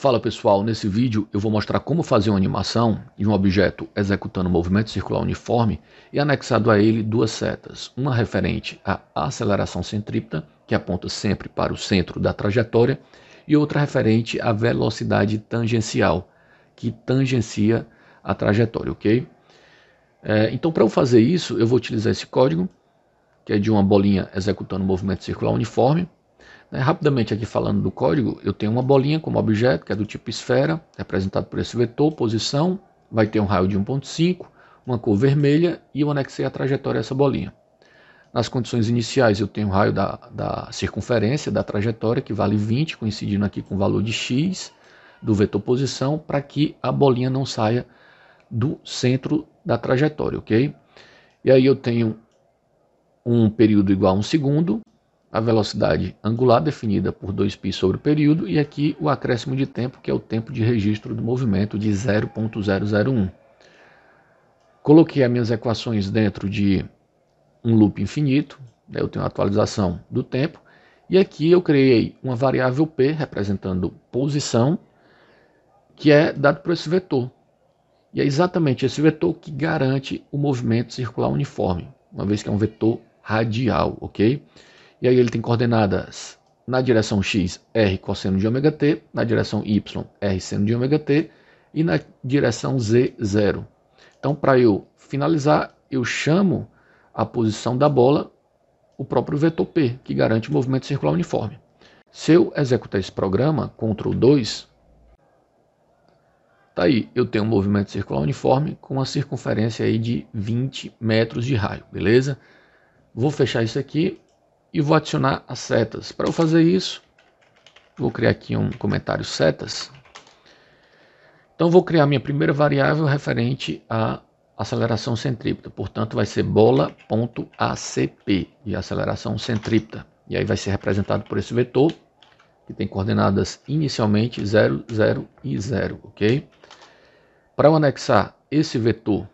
Fala pessoal, nesse vídeo eu vou mostrar como fazer uma animação de um objeto executando movimento circular uniforme e anexado a ele duas setas, uma referente à aceleração centrípeta, que aponta sempre para o centro da trajetória, e outra referente à velocidade tangencial, que tangencia a trajetória, ok? É, então para eu fazer isso, eu vou utilizar esse código, que é de uma bolinha executando movimento circular uniforme, rapidamente aqui falando do código, eu tenho uma bolinha como objeto, que é do tipo esfera, representado por esse vetor, posição, vai ter um raio de 1.5, uma cor vermelha e eu anexei a trajetória a essa bolinha. Nas condições iniciais eu tenho o raio da, da circunferência da trajetória, que vale 20, coincidindo aqui com o valor de x do vetor posição, para que a bolinha não saia do centro da trajetória, ok? E aí eu tenho um período igual a um segundo, a velocidade angular definida por 2π sobre o período e aqui o acréscimo de tempo, que é o tempo de registro do movimento de 0.001. Coloquei as minhas equações dentro de um loop infinito, né, eu tenho a atualização do tempo, e aqui eu criei uma variável p representando posição, que é dado por esse vetor. E é exatamente esse vetor que garante o movimento circular uniforme, uma vez que é um vetor radial, ok? E aí ele tem coordenadas na direção x, r cosseno de ômega t, na direção y, r seno de ômega t, e na direção z, zero. Então, para eu finalizar, eu chamo a posição da bola o próprio vetor P, que garante o movimento circular uniforme. Se eu executar esse programa, Ctrl 2, tá aí, eu tenho um movimento circular uniforme com uma circunferência aí de 20 metros de raio, beleza? Vou fechar isso aqui, e vou adicionar as setas. Para eu fazer isso, vou criar aqui um comentário setas. Então vou criar minha primeira variável referente à aceleração centrípeta. Portanto, vai ser bola.acp de aceleração centrípeta. E aí vai ser representado por esse vetor, que tem coordenadas inicialmente 0, 0 e 0, ok? Para eu anexar esse vetor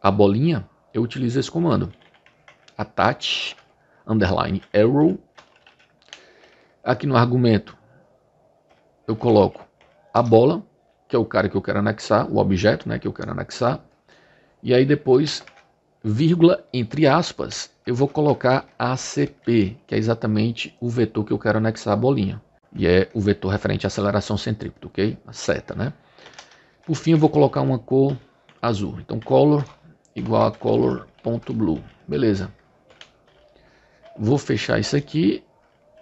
à bolinha, eu utilizo esse comando, attach underline arrow. Aqui no argumento eu coloco a bola, que é o cara que eu quero anexar, o objeto né, que eu quero anexar. E aí depois, vírgula, entre aspas, eu vou colocar ACP, que é exatamente o vetor que eu quero anexar a bolinha. E é o vetor referente à aceleração centrípeta, ok? A seta, né? Por fim, eu vou colocar uma cor azul. Então, color igual a color.blue. Beleza. Vou fechar isso aqui.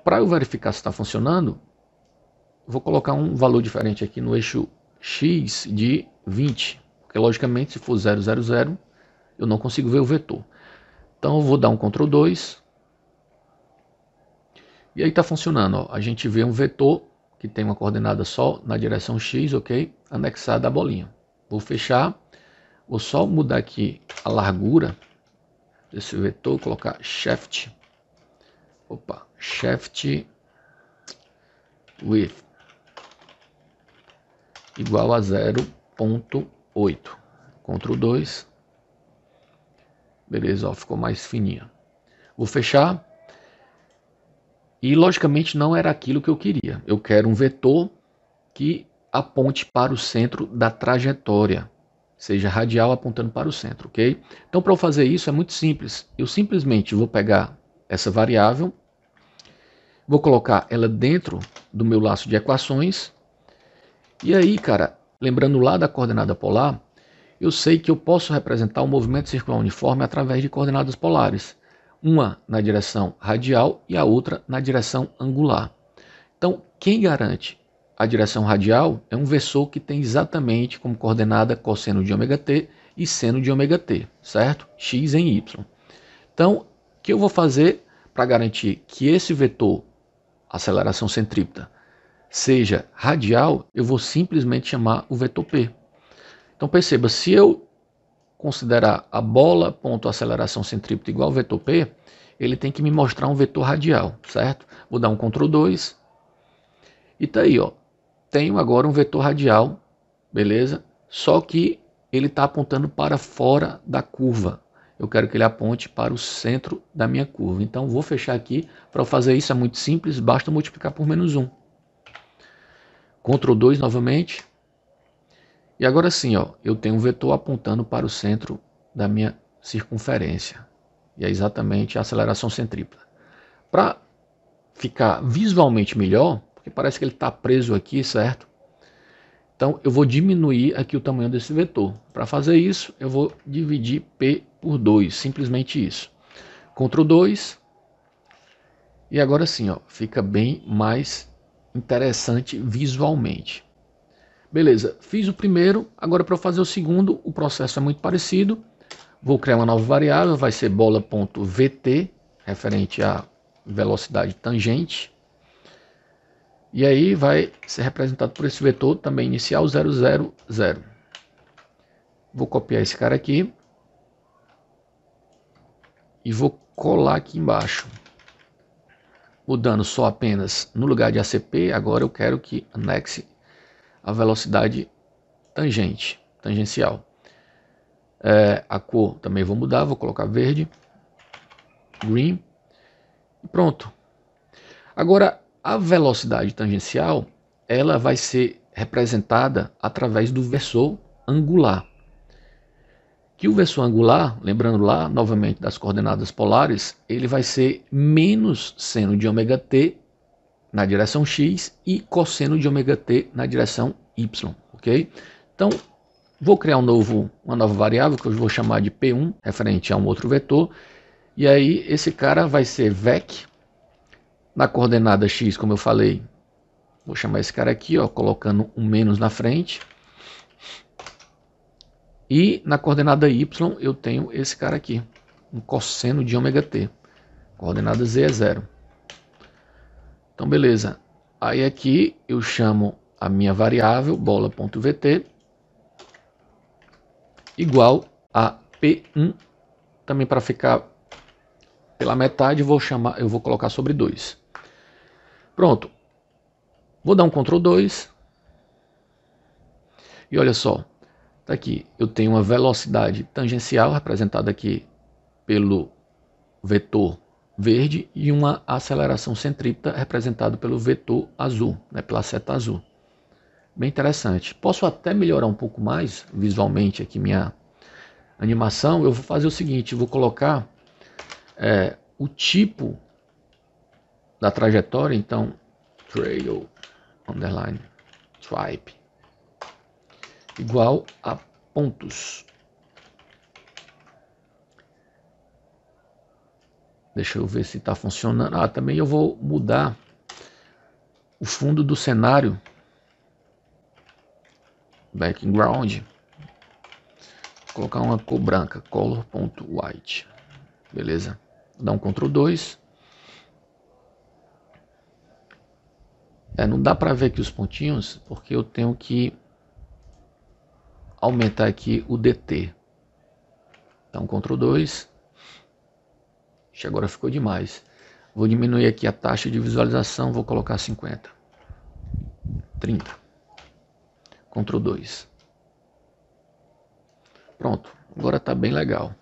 Para eu verificar se está funcionando, vou colocar um valor diferente aqui no eixo X de 20. Porque logicamente se for 000, eu não consigo ver o vetor. Então eu vou dar um Ctrl 2. E aí está funcionando. Ó. A gente vê um vetor que tem uma coordenada só na direção X, ok? Anexada à bolinha. Vou fechar. Vou só mudar aqui a largura desse vetor, colocar Shift opa, shaft width igual a 0.8. Ctrl 2. Beleza, ó, ficou mais fininha. Vou fechar. E logicamente não era aquilo que eu queria. Eu quero um vetor que aponte para o centro da trajetória, seja radial apontando para o centro, ok? Então para eu fazer isso é muito simples. Eu simplesmente vou pegar essa variável, vou colocar ela dentro do meu laço de equações. E aí, cara, lembrando lá da coordenada polar, eu sei que eu posso representar o movimento circular uniforme através de coordenadas polares, uma na direção radial e a outra na direção angular. Então, quem garante a direção radial é um versor que tem exatamente como coordenada cosseno de ômega t e seno de ômega t, certo? x em y. Então, que eu vou fazer para garantir que esse vetor, aceleração centrípeta, seja radial, eu vou simplesmente chamar o vetor P. Então perceba, se eu considerar a bola ponto aceleração centrípeta igual ao vetor P, ele tem que me mostrar um vetor radial, certo? Vou dar um Ctrl 2 e tá aí, ó. Tenho agora um vetor radial, beleza? Só que ele está apontando para fora da curva eu quero que ele aponte para o centro da minha curva. Então, vou fechar aqui. Para fazer isso é muito simples, basta multiplicar por menos 1. Ctrl 2 novamente. E agora sim, ó, eu tenho um vetor apontando para o centro da minha circunferência. E é exatamente a aceleração centrípeta. Para ficar visualmente melhor, porque parece que ele está preso aqui, certo? Então eu vou diminuir aqui o tamanho desse vetor. Para fazer isso, eu vou dividir P por 2, simplesmente isso. Ctrl 2. E agora sim, ó, fica bem mais interessante visualmente. Beleza, fiz o primeiro, agora para fazer o segundo, o processo é muito parecido. Vou criar uma nova variável, vai ser bola.vt, referente à velocidade tangente. E aí vai ser representado por esse vetor também inicial 000. Vou copiar esse cara aqui. E vou colar aqui embaixo. Mudando só apenas no lugar de ACP, agora eu quero que anexe a velocidade tangente, tangencial. É, a cor também vou mudar, vou colocar verde, green, e pronto. Agora, a velocidade tangencial, ela vai ser representada através do versor angular. Que o versor angular, lembrando lá novamente das coordenadas polares, ele vai ser menos seno de ômega t na direção x e cosseno de ômega t na direção y, ok? Então, vou criar um novo, uma nova variável que eu vou chamar de p1, referente a um outro vetor, e aí esse cara vai ser vec na coordenada x, como eu falei, vou chamar esse cara aqui, ó, colocando um menos na frente. E na coordenada y eu tenho esse cara aqui, um cosseno de ômega t. Coordenada z é zero. Então beleza. Aí aqui eu chamo a minha variável bola.vt igual a p1 também para ficar pela metade vou chamar eu vou colocar sobre 2 Pronto. Vou dar um Ctrl 2. E olha só. Tá aqui. Eu tenho uma velocidade tangencial representada aqui pelo vetor verde e uma aceleração centrípeta representada pelo vetor azul, né, pela seta azul. Bem interessante. Posso até melhorar um pouco mais visualmente aqui minha animação. Eu vou fazer o seguinte, vou colocar é, o tipo da trajetória, então trail underline stripe igual a pontos. Deixa eu ver se está funcionando. Ah, também eu vou mudar o fundo do cenário. Background. Colocar uma cor branca, color.white. Beleza? Dar um Ctrl 2. É, não dá para ver aqui os pontinhos, porque eu tenho que aumentar aqui o DT. Então, Ctrl 2. Ixi, agora ficou demais. Vou diminuir aqui a taxa de visualização, vou colocar 50. 30. Ctrl 2. Pronto, agora está bem legal.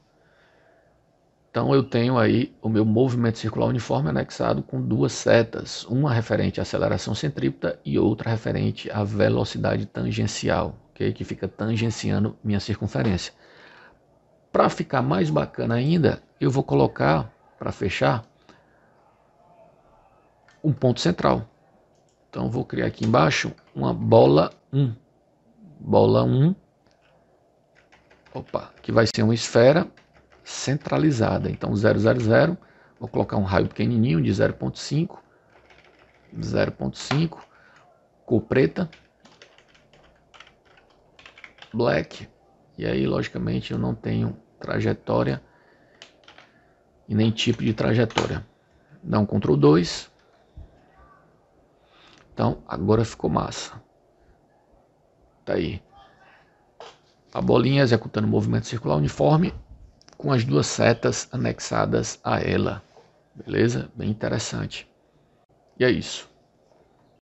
Então eu tenho aí o meu movimento circular uniforme anexado com duas setas, uma referente à aceleração centrípeta e outra referente à velocidade tangencial, okay? que fica tangenciando minha circunferência. Para ficar mais bacana ainda, eu vou colocar, para fechar, um ponto central. Então vou criar aqui embaixo uma bola 1. Bola 1. Opa, que vai ser uma esfera centralizada. Então 000, vou colocar um raio pequenininho de 0.5, 0.5, cor preta, black, e aí logicamente eu não tenho trajetória e nem tipo de trajetória. Dá um Ctrl 2. Então agora ficou massa. Tá aí. A bolinha executando o movimento circular uniforme com as duas setas anexadas a ela. Beleza? Bem interessante. E é isso.